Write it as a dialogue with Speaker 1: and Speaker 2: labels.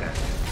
Speaker 1: content.